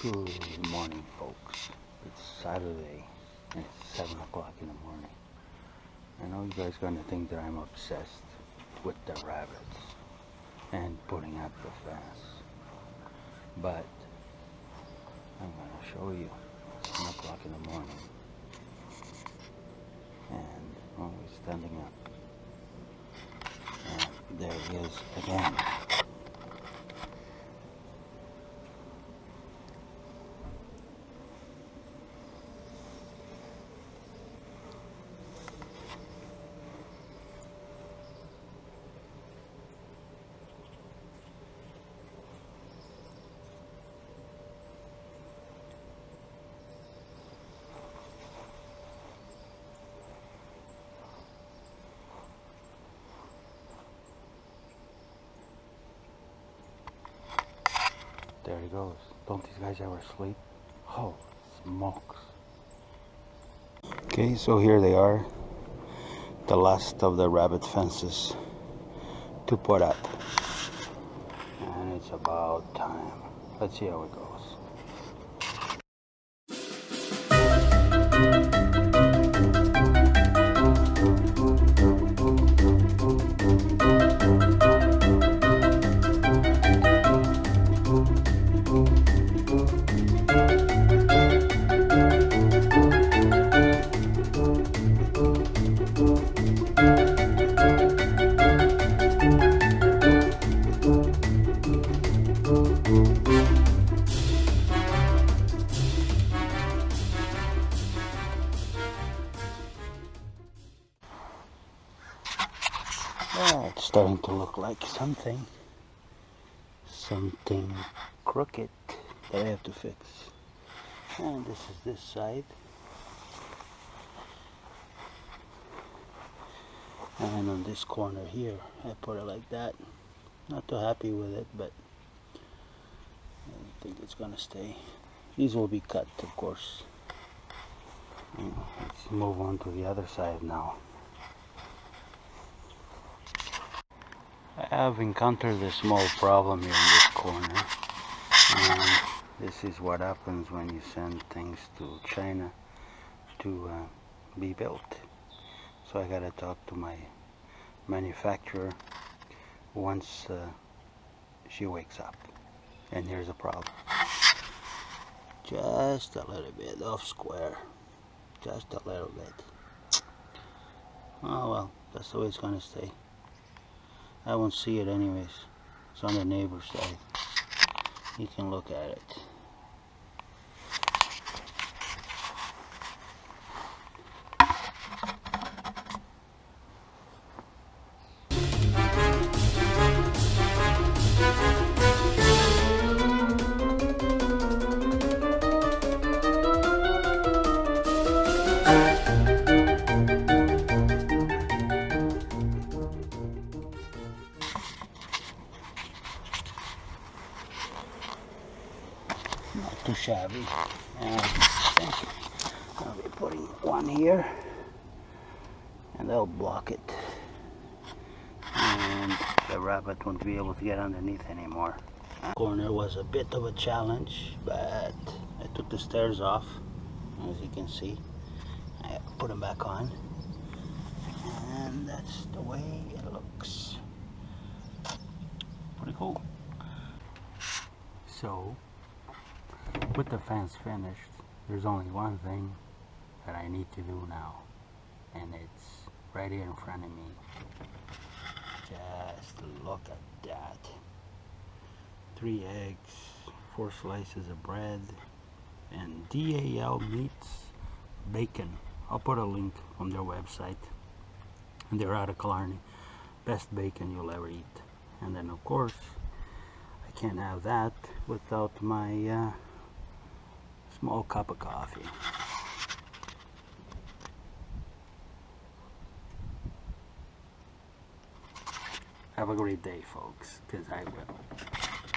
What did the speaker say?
Good morning, folks. It's Saturday, and it's 7 o'clock in the morning. I know you guys are going to think that I'm obsessed with the rabbits and putting up the fence, but I'm going to show you. It's 7 o'clock in the morning, and I'm standing up, and there he is again. There he goes. Don't these guys ever sleep? Oh, smokes. Okay, so here they are. The last of the rabbit fences to put up. And it's about time. Let's see how it goes. Yeah, it's starting to look like something. Something crooked that I have to fix. And this is this side. And on this corner here, I put it like that. Not too happy with it, but It's gonna stay. These will be cut, of course. Let's move on to the other side now. I have encountered a small problem here in this corner. And this is what happens when you send things to China to uh, be built. So I gotta talk to my manufacturer once uh, she wakes up. And here's a problem. Just a little bit off square. Just a little bit. Oh well, that's the way it's gonna stay. I won't see it anyways. It's on the neighbor's side. You can look at it. Not too shabby. Uh, I think I'll be putting one here and that'll block it. And the rabbit won't be able to get underneath anymore. Corner was a bit of a challenge, but I took the stairs off, as you can see. I put them back on, and that's the way it looks. Pretty cool. So, with the fence finished, there's only one thing that I need to do now, and it's right here in front of me. Just look at that. Three eggs, four slices of bread, and DAL Meats Bacon. I'll put a link on their website. And they're out of Killarney. Best bacon you'll ever eat. And then of course, I can't have that without my uh, small cup of coffee. Have a great day, folks, because I will.